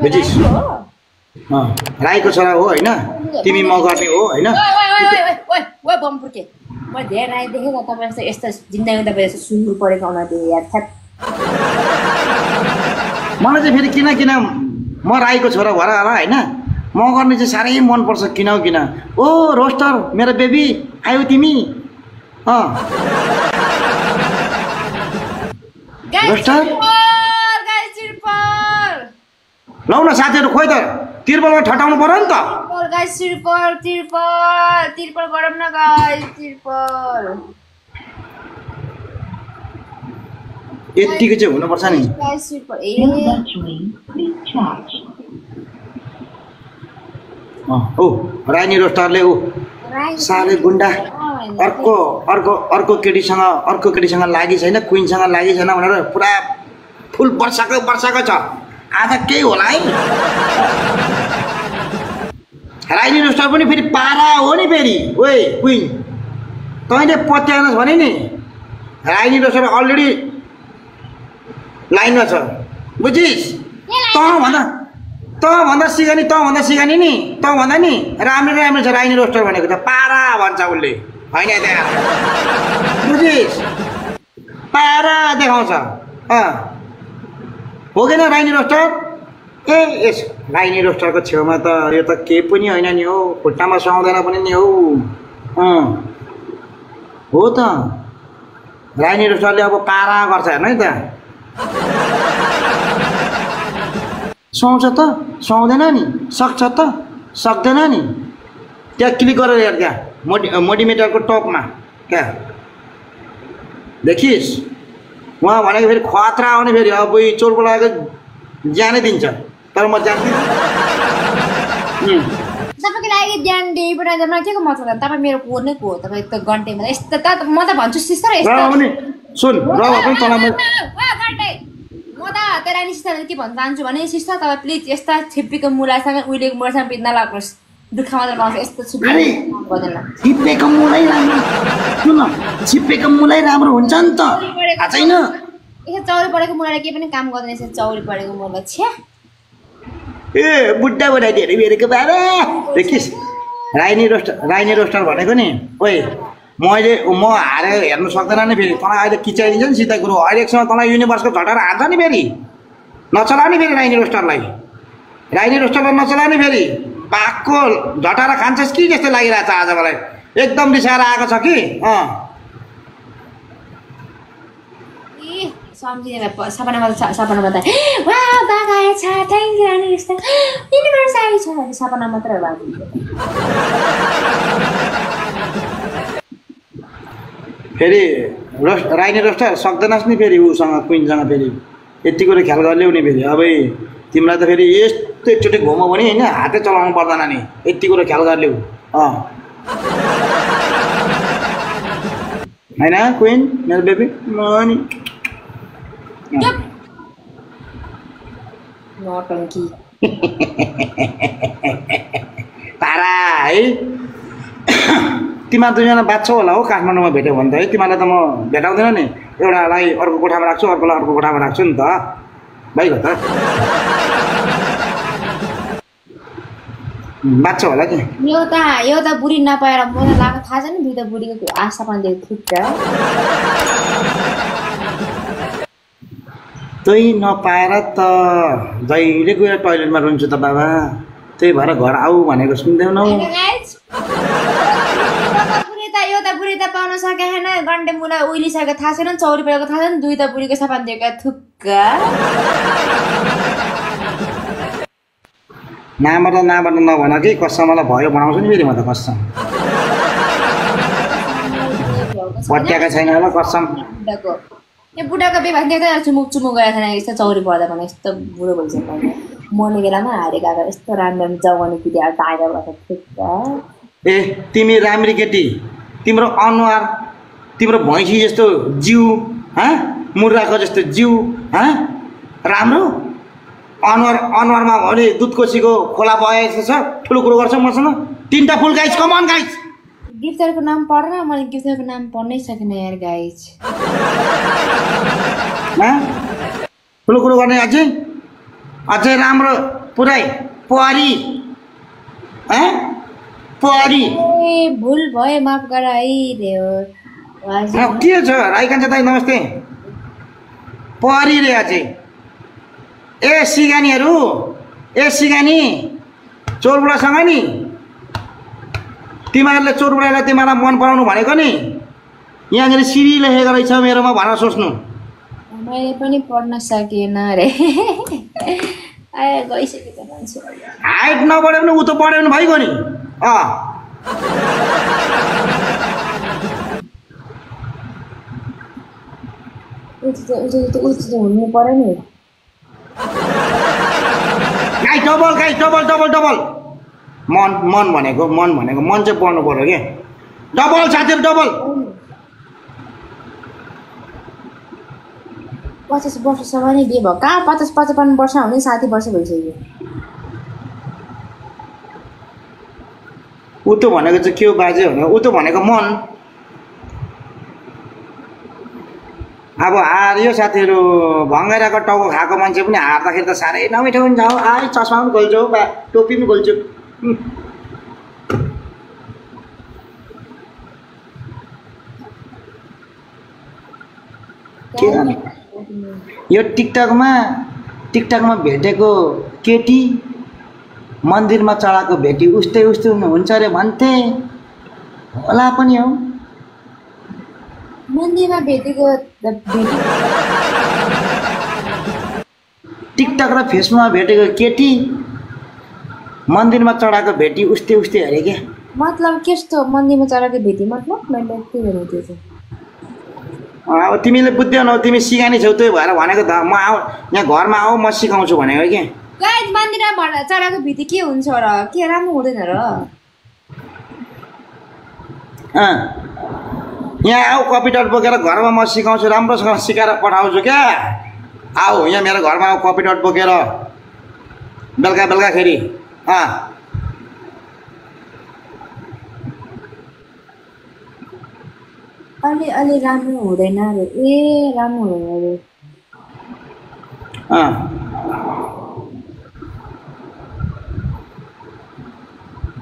बुझिस् राईको छोरा हो होइन तिमी म गर्ने हो होइन धेरै राई देखेँ तपाईँ जस्तो यस्तो जिन्दगी तपाईँ सुँगुर परेको आउन यार। मलाई चाहिँ फेरि किन किन म राईको छोरा भएर होला होइन म गर्ने चाहिँ साह्रै मनपर्छ किन हो किन ओ रोस्टर मेरो बेबी आयो तिमी अँ रोस्टर? लौ न साथीहरू खोइ त तिरबलमा ठटाउनु पऱ्यो नि त। तिरपल, गाई चिरपर, तिरपल, तिरपल गरौँ न गाई तिरपल। यत्तिको चाहिँ हुनुपर्छ नि। ओ रानी रोस्टरले ऊ साले गुन्डा अर्को अर्को अर्को केटीसँग अर्को केटीसँग लागि छैन क्विनसँग लागि छैन भनेर पुरा फुल वर्षाको वर्षाको छ। आज केही होला है। राइनी रोस्टर पनि फेरि पारा हो नि फेरि। ओए क्विन तैँले पत्याएनस् भने नि। राइनी रोस्टर अलरेडी लाइनमा छ। बुझिस्? तँभन्दा तँभन्दा सिकानी तँभन्दा सिकानी नि। तँभन्दा नि राम्रो राम्रो छ राइनी रोस्टर भनेको त। पारा भन्छ उसले। होइन त्यहाँ। बुझिस्? पारा देखाउँछ। अँ। हो कि राइनी रोस्टर? ए यस राइनी रोस्टरको छेउमा त यो त केही पनि होइन नि हौ खुट्टामा सुहाउँदैन पनि नि हौ। अँ। हो त। राइनी रोस्टरले अब पारा गर्छ हेर्नु है त। सुहाउँछ त सुहाउँदैन नि सक्छ त सक्दैन नि। त्यहाँ क्लिक गरेर हेर त्यहाँ मोडि मोडिमिटरको टपमा क्या। देखिस्? उहाँ भनेको फेरि खतरा आउने फेरि अब चोर बोलाएको ज्यानै दिन्छ तर म जान्दिनँ। तपाईँको लागि ध्यान दिए बनाउँदा मलाई के को मतलब? तपाईँ मेरो को नै को हो? तपाईँ त घन्टेमा यस्तो त म त भन्छु सिस्टर सुन र म त त्यो रानी सिस्टरले के भन्न चाहन्छु भने सिस्टर तपाईँ प्लिज यस्ता छिप्पीको मुलासँग उहिलेको मुलासँग बित्न लाग्नुहोस्। दुःख मात्र पाउँछ यस्तो गर्दैन छिप्पेको मुलै राम्रो। सुन छिप्पेको मुलै राम्रो हुन्छ नि त। छैन? यसो चौरी परेको मुलाले केही पनि काम गर्दैन यसो चौरी परेको मुला छ्या। ए बुढा बुढा धेरै बेरेको बाबा देखिस्। राइनी रोस्टर राइनी रोस्टर भनेको नि ओए मैले म हारेर हेर्नु सक्दैन नि फेरि। तँलाई अहिले किचाइदिन्छ नि सिधै कुरो। अहिलेसम्म तँलाई युनिभर्सको झटाएर हान्छ नि फेरि। नचला नि फेरि राइनी रोस्टरलाई। राइनी रोस्टरलाई नचला नि फेरि। बाघको झटाएर खान्छस् कि जस्तो लागिरहेको छ आज मलाई? एकदम रिसाएर आएको छ कि? अँ। ए सम्झिने भए प- सपनामा त स- सपनामा त वा बाघ आएछ थ्याङ्क यू रानी यस्तो। युनिभर्स आएछ भने सपना मात्र हो बाबु फेरि रोस्ट राइनी रोस्टर सक्दैनस् नि फेरि उसँग क्विनसँग फेरि? यति कुरो ख्याल गरिदेऊ नि फेरि अब तिमीलाई त फेरि यस्तो एकचोटि घुमो भने होइन हातै चलाउनु पर्दैन नि। यति कुरो ख्याल गरिदेऊ अँ। होइन क्विन मेरो बेबी? म नि। तारा है। तिमीहरू दुईजना बाँच्छौ होला हो काठमाडौँमा भेट्यो भने त है। तिमीहरूलाई त म भेटाउँदैन नि। एउटालाई अर्को कोठामा राख्छु अर्कोलाई अर्को कोठामा राख्छु नि त। भइगयो त। बाँच्छौ होला कि? एउटा एउटा बुढी नपाएर मलाई लाग्यो थाहा छ नि दुइटा बुढीको आशा पनि ठिक त्यही नपाएर त जहिले गएर टोइलेटमा रुन्छु त बाबा। त्यही भएर घर आऊ भनेको सुन्दैनौ। त एउटा बुढी त पाउन सकेको छैन गन्डे मुला उहिलिसकेको थाहा छैन चौरी परेको थाहा छैन दुइटा बुढीको सपना दिएको थुक्का। नाबाट नाबाट नभन कि कसम मलाई भयो बनाउँछु नि फेरि म त कसम पट्याएको छैन होला कसम बुढाको। यो बुढाको बेभाग देख्दा चुमुक चुमुक गएको छैन यस्तो चौरी पर्दा पनि यस्तो बुढो भइसक्यो मर्ने बेलामा हारेको आएको यस्तो राम्रो जवानी केटी आएर आएर थुक्का। ए तिमी राम्री केटी। तिम्रो अनुहार तिम्रो भैँसी जस्तो जिउ हँ? मुर्गाको जस्तो जिउ हँ? राम्रो? अनुहार अनुहारमा भने दुधकोसीको खोला बगाए जस्तो छ ठुलो कुरो गर्छ मसँग? तिनवटा फुल गाइस कमान गाइस गिफ्टरको नाम पढ्न मैले गिफ्टरको नाम पढ्नै सकेन यार गाइज हँ? ठुलो कुरो गर्ने अझै अझै राम्रो पुरै परी परी। ए भुल भयो माफ गर है देवर हजुर अँ, के छ? राई कान्छा दाई नमस्ते। परी रे अझै ए सिगानीहरू। ए सिगानी। चोरबुढासँग नि। तिमीहरूले चोरबुढालाई तिमीलाई मन पराउनु भनेको नि। यहाँनिर सिरी लेखेको रहेछ मेरोमा भनेर सोच्नु। मैले पनि पढ्न सकिएन अरे हाइट नबढ्यो भने ऊ त बढ्यो भने भइगयो नि। त हुनु पऱ्यो नि गाई डबल गाई डबल डबल डबल मन मन भनेको मन भनेको मन चाहिँ पढ्नु पऱ्यो क्या डबल साथीहरू डबल पचास वर्षसम्म नै बिहे भयो कहाँ पचास पचपन्न वर्ष हुने साठी वर्ष भइसक्यो ऊ त भनेको चाहिँ के हो बाजे भने ऊ त भनेको मन। अब हार्यो साथीहरू भङ्गाइरहेको टाउको खाएको मान्छे पनि हार्दाखेरि त साह्रै नमिठो हुन्छ हौ। आए चस्मा पनि खोल्छु बा टोपी पनि खोल्छु। यो टिकटकमा टिकटकमा भेटेको केटी मन्दिरमा चढाएको भेटी उस्तै उस्तै हुन्छ अरे भन्थे। होला पनि हौ। मन्दिरमा भेटेको टिकटक र फेसबुकमा भेटेको केटी। मन्दिरमा चढाएको भेटी उस्तै उस्तै अरे क्या। मतलब कस्तो? मन्दिरमा चढाएको भेटे मतलब? मैले के भने त्यो चाहिँ? अब तिमीले बुझ्दैनौ तिमी सिकानी छेउ त्यही भएर भनेको त। म आऊ यहाँ घरमा आऊ म सिकाउँछु भनेको क्या। गाइज भएर चढाएको भित्ति के हुन्छ र? के राम्रो हुँदैन र? यहाँ आऊ कम्प्युटर बोकेर घरमा म सिकाउँछु राम्रोसँग सिकाएर पठाउँछु क्या। आऊ यहाँ मेरो घरमा आऊ कम्प्युटर बोकेर। बेलुका बेलुकाखेरि अँ। अलि अलि राम्रो हुँदैन अरे ए राम्रो हुँदैन अरे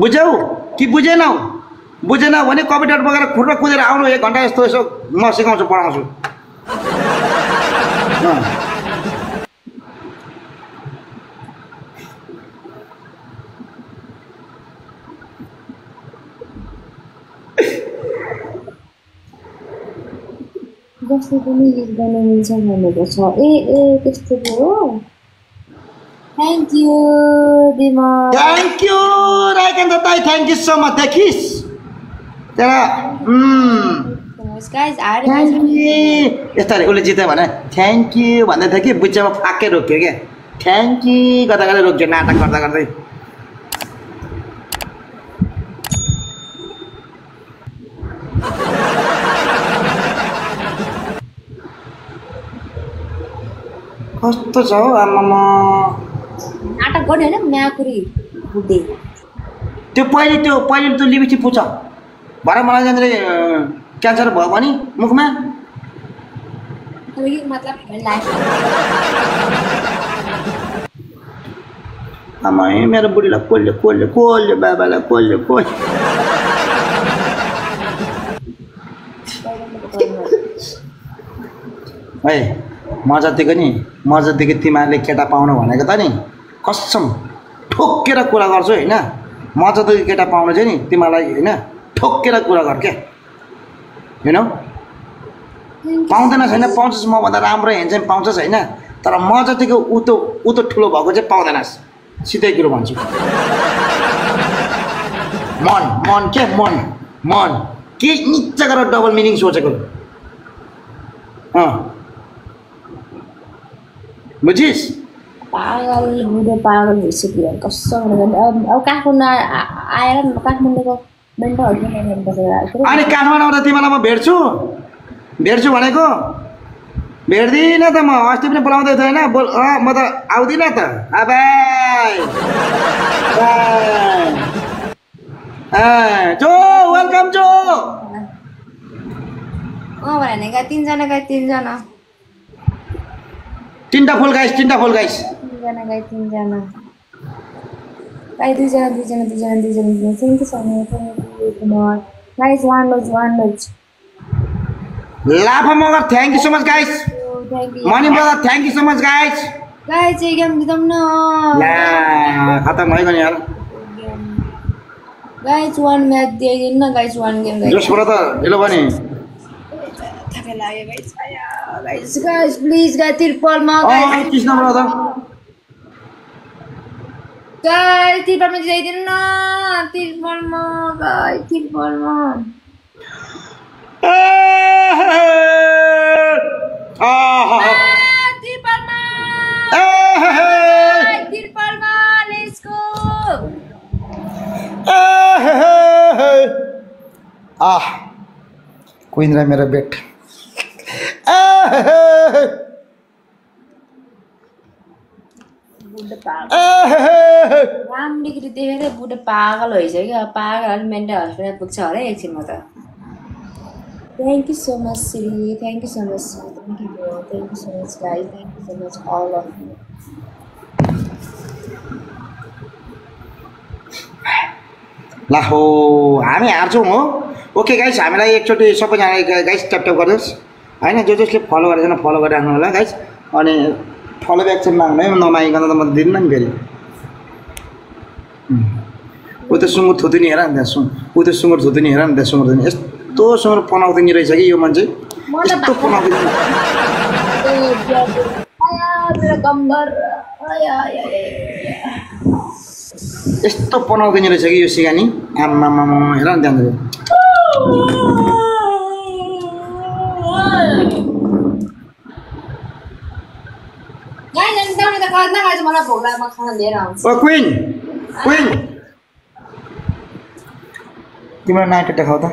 बुझ्यौ? कि बुझेनौ? बुझेनौ भने कम्प्युटर बोकेर खुट्टा कुदेर आउनु एक घन्टा यस्तो यसो म सिकाउँछु पढाउँछु। अँ। जस्तो पनि गीत गाउन मिल्छ छ। ए ए त्यस्तो हो thank you Bima thank you Raikant दाई थ्याङ्क यू सो मच देखिस् त्यहाँ गाइज आएर थ्याङ्क यू यस्तो अरे उसले जित्यो भने थ्याङ्क यू भन्दै थियो कि बिचमा फाक्कै रोक्यो क्या। थ्याङ्क यू गर्दा गर्दै रोक्यो नाटक गर्दा गर्दै। कस्तो छ हौ आमामा नाटक गर्ने होइन म्याकुरी बुढे त्यो पहिले त्यो पहिले त्यो लिपस्टिक पुछ। भरे मलाई त्यहाँनिर क्यान्सर भयो भने मुखमा? मतलब लाइफ आमा मेरो बुढीलाई कसले कसले कसले बाबालाई कसले कसले है म जतिको नि म जतिको तिमीहरूले केटा पाउनु भनेको त नि कसम ठोक्केर कुरा गर्छु होइन? म जतिको केटा पाउनु चाहिँ नि तिमीलाई होइन? ठोक्केर कुरा गर क्या। होइन पाउँदैन छैन पाउँछस् मभन्दा राम्रो हेन्छन् पाउँछस् होइन? तर म जतिको ऊ त ऊ त ठुलो भएको चाहिँ पाउँदैनस्। सिधै कुरो भन्छु। मन मन के? मन। मन। के निच्चा गरेर डबल मिनिङ सोचेको? अँ। बुझिस्? पागल बुढो पागल भइसक्यो कसम अब अब काठमाडौँ आएर काठमाडौँको अनि काठमाडौँ आउँदा तिमीलाई म भेट्छु भेट्छु भनेको भेट्दिनँ त म अस्ति पनि बोलाउँदै थियो होइन बोल अँ म त आउँदिनँ त अबाई जो वेलकम जो अँ भनेका तिनजना गए तिनजना तिनवटा फुल गाइस तिनवटा फुल गाइस तिनजना गए तिनजना गाई दुईजना दुईजना दुईजना दुईजना दुईजना thank you so much thank you Kumar guys one lose one lose Lafa Magar thank you so much guys thank you Mani brother thank you so much guys गाई चाहिँ गेम जिताउँ न। ला खतम भइगयो नि यार। गाइस वान म्याच दिइदिनु न guys one game guys Josh brother ढिलो भने थाकै लाग्यो guys guys guys please guys तिरपलमा guys Krishna brother guys तिरपलमा जिताइदिनु न तिरपलमा गाइस तिरपलमा आह कुइन्द्रा मेरो बेट केटी देखेर बुढो पागल भइसक्यो पागल अलिक मेन्टल हस्पिटल पुग्छ होला एकछिनमा त thank you so much Shri thank you so much thank you thank you so much guys thank you so much all of you ला हो हामी हार्छौँ हो ओके गाइस हामीलाई एकचोटि सबैजना गाइस ट्यापट्याप गरिदिनुहोस् होइन जो जसले फलो गरेर फलो गरिराख्नु होला गाइस अनि फलो ब्याक चाहिँ माग्नु है नमागिकन त म दिन्न नि फेरि. ऊ त्यो सुँगुर थुतुनी हेर नि त्यहाँ सुँग ऊ त्यो सुँगुर थुतुनी हेर नि त्यहाँ सुँगुर थुतुनी यस्तो सुँगुर पनाउँदैन रहेछ कि यो मान्छे यस्तो आया। यस्तो पनाउँदैन रहेछ कि यो सिगानी आमामा हेर नि त्यहाँनिर त खाँदैन गाई मलाई भोक लाग्यो म खाना लिएर आउँछु ओ क्विन क्विन तिम्रो नाइटो देखाउ त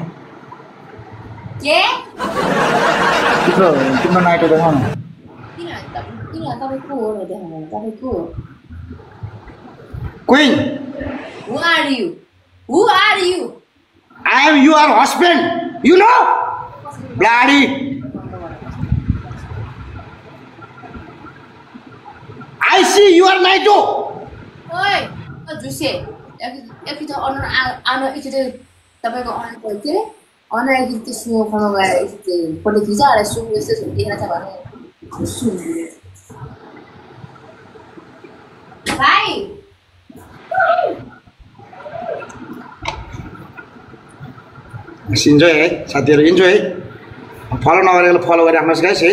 के तिम्रो तिम्रो नाइटो देखाउ न किन तपाईँ किन तपाईँ को हो देखाउनु तपाईँ को हो queen who are you who are you I am your husband you know bloody I see your नाइटो ओइ ओ झुसे एकचोटि अनुहार आ- आनु एकचोटि तपाईँको अनुहार के अरे अनुहार एकचोटि त्यो सुँगो खानु गएर एकचोटि फोटो खिचाएर सुँगो यस्तो देखेर छ भने सुँगो भाइ इन्जोय है साथीहरू इन्जोय है फलो नगरेको फलो गरिराख्नुहोस् गाइस है।